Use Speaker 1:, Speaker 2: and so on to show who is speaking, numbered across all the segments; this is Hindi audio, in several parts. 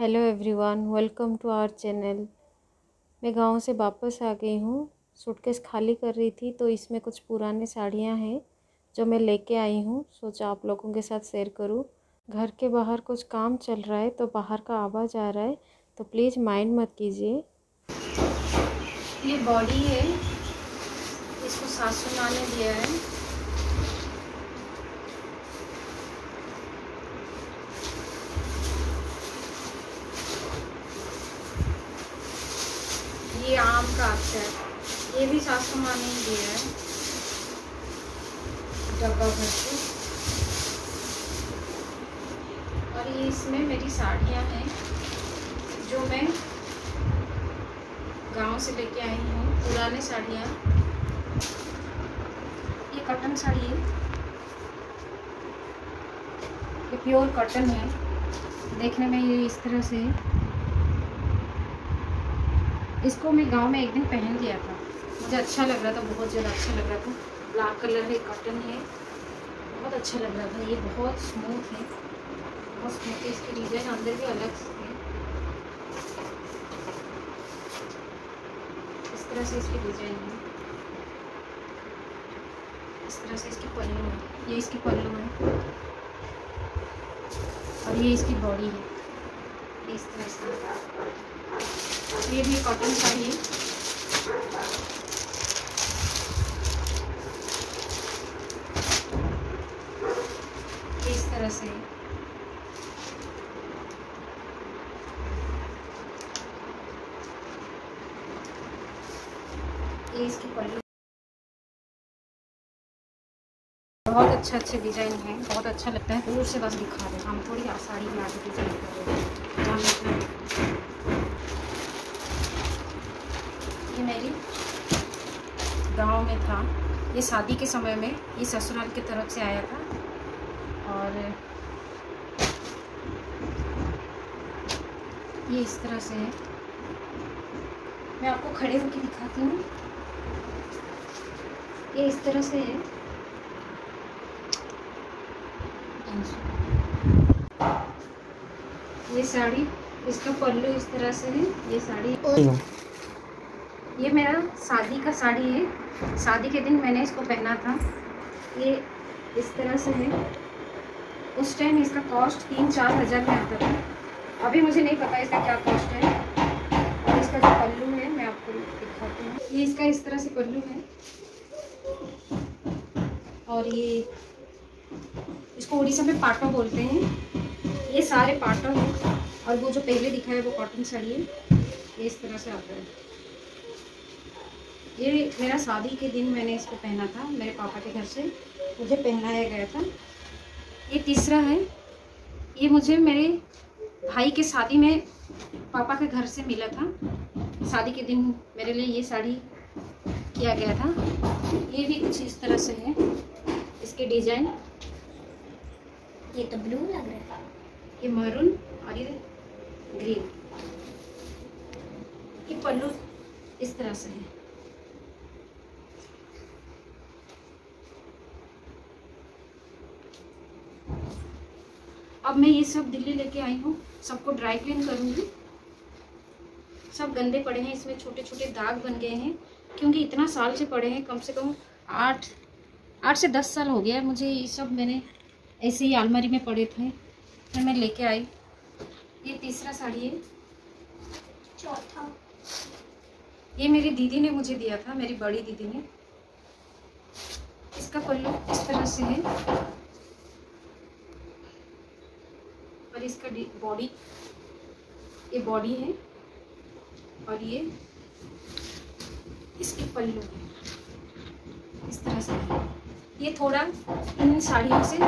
Speaker 1: Hello everyone welcome to our channel मैं गाँव से वापस आ गई हूँ। सूटकेस खाली कर रही थी तो इसमें कुछ पुराने साड़ियाँ हैं जो मैं लेके आई हूँ। सोचा आप लोगों के साथ शेयर करूँ। घर के बाहर कुछ काम चल रहा है तो बाहर का आवाज़ आ रहा है तो प्लीज़ माइंड मत कीजिए। ये बॉडी है। इसको सासू माँ ने दिया है। ये आम का अक्षर ये भी सासू माँ ने दिया है। डब्बा भर के। और ये इसमें मेरी साड़ियाँ हैं, जो मैं गाँव से लेके आई हूँ। पुराने साड़ियाँ। ये कॉटन साड़ी है। ये प्योर कॉटन है। देखने में ये इस तरह से है इसको मैं गाँव में एक दिन पहन लिया था। मुझे अच्छा लग रहा था, बहुत ज़्यादा अच्छा लग रहा था। ब्लैक कलर है, कॉटन है। बहुत अच्छा लग रहा था, ये बहुत स्मूथ है। बहुत स्मूथ है, इसकी डिज़ाइन अंदर भी अलग है। इस तरह से इसकी डिज़ाइन है। इस तरह से इसकी पल्लू है। ये इसकी पल्लू है। और ये इसकी बॉडी है। इस तरह से। ये भी कॉटन साड़ी है। इस तरह से। बहुत अच्छे अच्छे डिज़ाइन है, बहुत अच्छा लगता है। दूर से बस दिखा रहे हैं। हम थोड़ी साड़ी में आगे डिज़ाइन कर रहे हैं। मेरी गाँव में था। ये शादी के समय में ये ससुराल की तरफ़ से आया था। और ये इस तरह से है। मैं आपको खड़े होकर दिखाती हूँ। ये इस तरह से है। ये साड़ी, इसका पल्लू इस तरह से है। ये साड़ी ये मेरा शादी का साड़ी है। शादी के दिन मैंने इसको पहना था। ये इस तरह से है। उस टाइम इसका कॉस्ट तीन चार हज़ार में आता था। अभी मुझे नहीं पता इसका क्या कॉस्ट है। और इसका जो पल्लू है, मैं आपको दिखाती हूँ। ये इसका इस तरह से पल्लू है। और ये इसको उड़ीसा में पाटो बोलते हैं। ये सारे पाटो हैं। और वो जो पहले दिखा है, वो कॉटन साड़ी है। ये इस तरह से आता है। ये मेरा शादी के दिन मैंने इसको पहना था, मेरे पापा के घर से। मुझे पहनाया गया था। ये तीसरा है। ये मुझे मेरे भाई के शादी में पापा के घर से मिला था। शादी के दिन मेरे लिए ये साड़ी किया गया था। ये भी कुछ इस तरह से है। इसके डिज़ाइन।
Speaker 2: ये तो ब्लू लग रहा है।
Speaker 1: ये मरून और ये ग्रीन ये पल्लू इस तरह से है। अब मैं ये सब दिल्ली लेके आई हूँ सबको ड्राई क्लीन करूँगी। सब गंदे पड़े हैं इसमें छोटे छोटे दाग बन गए हैं क्योंकि इतना साल से पड़े हैं कम से कम आठ आठ से दस साल हो गया मुझे ये सब मैंने ऐसे ही आलमारी में पड़े थे फिर मैं लेके आई। ये तीसरा साड़ी है।
Speaker 2: चौथा।
Speaker 1: ये मेरी दीदी ने मुझे दिया था मेरी बड़ी दीदी ने। इसका पल्लू इस तरह से है। और इसका बॉडी ये बॉडी है और ये इसकी पल्लू इस तरह से। ये थोड़ा इन साड़ियों से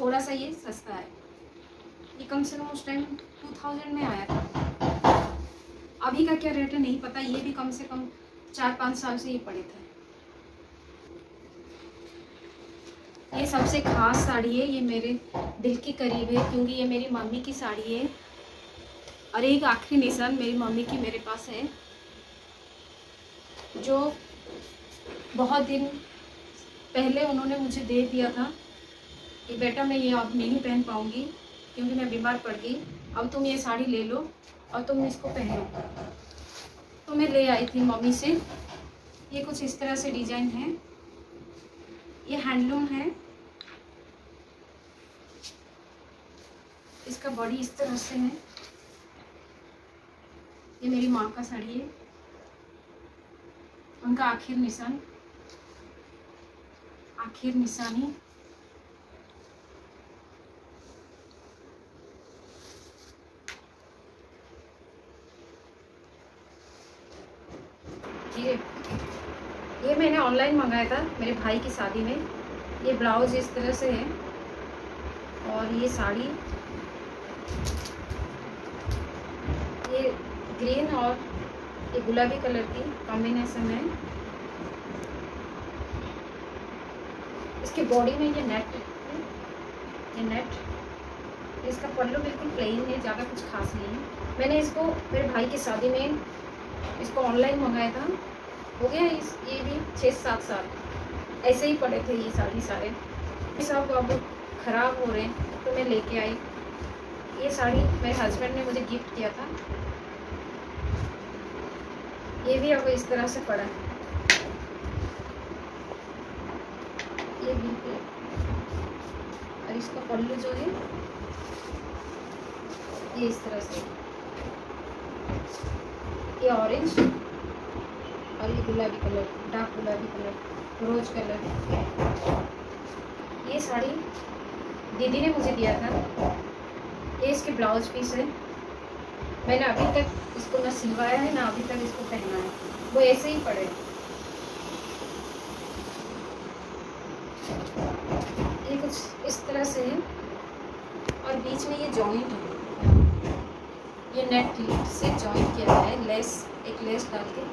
Speaker 1: थोड़ा सा ये सस्ता है। ये कम से कम उस टाइम टू थाउज़ेंड में आया था। अभी का क्या रेट है नहीं पता, ये भी कम से कम चार पाँच साल से ये पड़े थे। ये सबसे ख़ास साड़ी है, ये मेरे दिल के करीब है, क्योंकि ये मेरी मम्मी की साड़ी है। और एक आखिरी निशान मेरी मम्मी की मेरे पास है, जो बहुत दिन पहले उन्होंने मुझे दे दिया था। कि बेटा मैं ये अब नहीं पहन पाऊँगी, क्योंकि मैं बीमार पड़ गई। अब तुम ये साड़ी ले लो और तुम इसको पहनो। तो मैं ले आई थी मम्मी से। ये कुछ इस तरह से डिज़ाइन है। ये हैंडलूम है। इसका बॉडी इस तरह से है। ये मेरी माँ का साड़ी है। उनका आखिर निशान। आखिर निशानी ये ये मैंने ऑनलाइन मंगाया था, मेरे भाई की शादी में। ये ब्लाउज इस तरह से है और ये साड़ी। ये ग्रीन और ये गुलाबी कलर की कॉम्बिनेशन है। इसकी बॉडी में ये नेट ये नेट इसका पल्लू बिल्कुल प्लेन है, ज़्यादा कुछ खास नहीं है। मैंने इसको मेरे भाई की शादी में इसको ऑनलाइन मंगाया था। हो गया इस, ये भी छः सात साल। ऐसे ही पड़े थे ये साड़ी सारे। ये सब अब ख़राब हो रहे हैं तो मैं लेके आई। ये साड़ी मेरे हस्बैंड ने मुझे गिफ्ट किया था। ये भी अब इस तरह से पड़ा है। ये भी और इसका पल्लू जो है, ये इस तरह से। ये ऑरेंज और ये गुलाबी कलर, डार्क गुलाबी कलर, रोज कलर। ये साड़ी दीदी ने मुझे दिया था। ये इसके ब्लाउज पीस है। मैंने अभी तक इसको ना सिलवाया है, ना अभी तक इसको पहना है। वो ऐसे ही पड़े ये कुछ इस तरह से है। और बीच में ये जॉइंट है। ये नेट से जॉइंट किया है लेस एक लेस डाल के।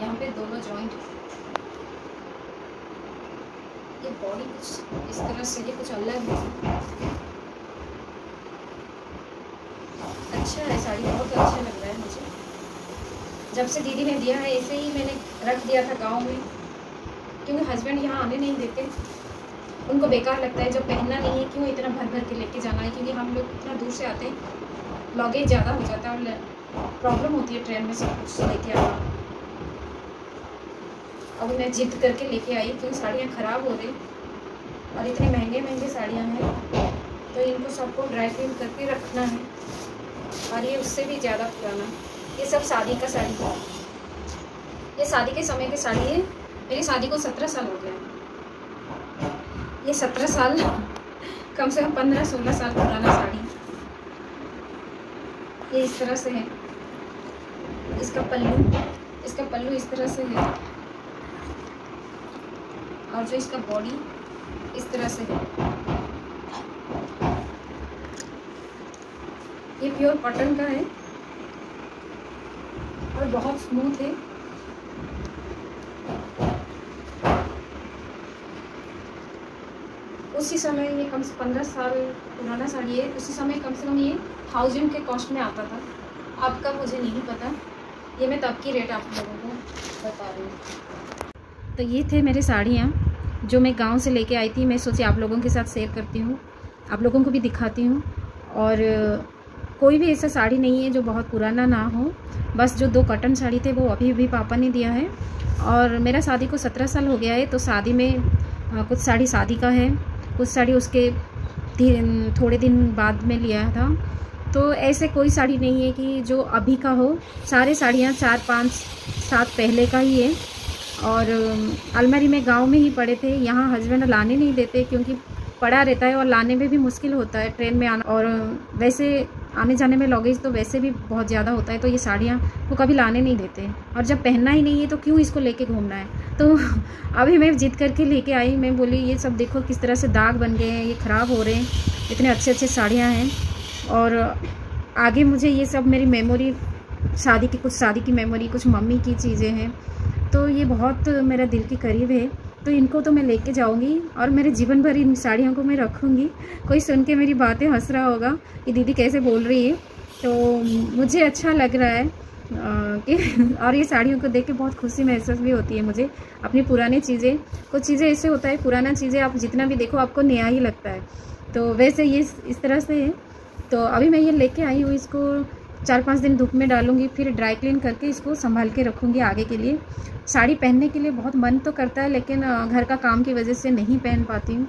Speaker 1: यहाँ पे दोनों जॉइंट ये बॉडी कुछ इस तरह से, ये कुछ अलग है। अच्छा है, साड़ी बहुत अच्छा लग रहा है मुझे। जब से दीदी ने दिया है, ऐसे ही मैंने रख दिया था गाँव में। क्योंकि हस्बैंड यहाँ आने नहीं देते। उनको बेकार लगता है, जब पहनना नहीं है, क्यों इतना भर भर के लेके जाना है? क्योंकि हम लोग इतना दूर से आते हैं। लॉगेज ज़्यादा हो जाता है और प्रॉब्लम होती है ट्रेन में सब कुछ लेके आना। अब मैं जिद करके लेके आई क्योंकि साड़ियाँ ख़राब हो रही और इतने महँगे महँगे साड़ियाँ हैं तो इनको सबको ड्राई क्लीन करके रखना है। और ये उससे भी ज़्यादा पुराना। ये सब शादी का साड़ी है। ये शादी के समय की साड़ी है मेरी शादी को सत्रह साल हो गया ये सत्रह साल कम से कम पंद्रह सोलह साल पुराना साड़ी। ये इस तरह से है। इसका पल्लू इसका पल्लू इस तरह से है। और जो इसका बॉडी इस तरह से है। ये प्योर कॉटन का है और बहुत स्मूथ है। उसी समय ये कम से पंद्रह साल, पुराना साड़ी है उसी समय कम से कम ये थाउज़ेंड के कॉस्ट में आता था। अब का मुझे नहीं पता। ये मैं तब की रेट आप लोगों को बता रही हूँ। तो ये थे मेरे साड़ियाँ जो मैं गाँव से लेके आई थी। मैं सोची आप लोगों के साथ शेयर करती हूँ आप लोगों को भी दिखाती हूँ। और कोई भी ऐसा साड़ी नहीं है जो बहुत पुराना ना हो। बस जो दो कॉटन साड़ी थे वो अभी भी पापा ने दिया है। और मेरा शादी को सत्रह साल हो गया है तो शादी में कुछ साड़ी शादी का है। कुछ साड़ी उसके दिन, थोड़े दिन बाद में लिया था। तो ऐसे कोई साड़ी नहीं है कि जो अभी का हो। सारे साड़ियाँ चार पाँच सात पहले का ही है। और अलमारी में गाँव में ही पड़े थे। यहाँ हस्बैंड लाने नहीं देते क्योंकि पड़ा रहता है और लाने में भी मुश्किल होता है ट्रेन में आना। और, वैसे आने जाने में लॉगेज तो वैसे भी बहुत ज़्यादा होता है तो ये साड़ियाँ वो कभी लाने नहीं देते। और जब पहनना ही नहीं है तो क्यों इसको लेके घूमना है? तो अभी मैं जिद करके लेके आई, मैं बोली, ये सब देखो किस तरह से दाग बन गए हैं, ये ख़राब हो रहे हैं, इतने अच्छे अच्छे साड़ियाँ हैं। और आगे मुझे ये सब मेरी मेमोरी शादी की कुछ, शादी की मेमोरी कुछ मम्मी की चीज़ें हैं। तो ये बहुत मेरा दिल के करीब है। तो इनको तो मैं लेके जाऊँगी और मेरे जीवन भर इन साड़ियों को मैं रखूँगी। कोई सुन के मेरी बातें हंस रहा होगा कि दीदी कैसे बोल रही है। तो मुझे अच्छा लग रहा है कि और ये साड़ियों को देख के बहुत खुशी महसूस भी होती है मुझे। अपनी पुरानी चीज़ें, कुछ चीज़ें ऐसे होता है, पुराना चीज़ें आप जितना भी देखो आपको नया ही लगता है। तो वैसे ये इस तरह से है। तो अभी मैं ये लेके आई हूँ इसको चार पाँच दिन धूप में डालूँगी, फिर ड्राई क्लीन करके इसको संभाल के रखूँगी आगे के लिए। साड़ी पहनने के लिए बहुत मन तो करता है, लेकिन घर का काम की वजह से नहीं पहन पाती हूँ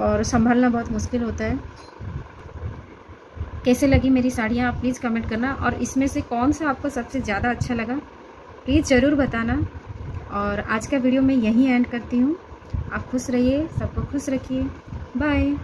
Speaker 1: और संभालना बहुत मुश्किल होता है। कैसे लगी मेरी साड़ियाँ, आप प्लीज़ कमेंट करना। और इसमें से कौन सा आपको सबसे ज़्यादा अच्छा लगा प्लीज़ ज़रूर बताना। और आज का वीडियो मैं यहीं एंड करती हूँ। आप खुश रहिए, सबको खुश रखिए। बाय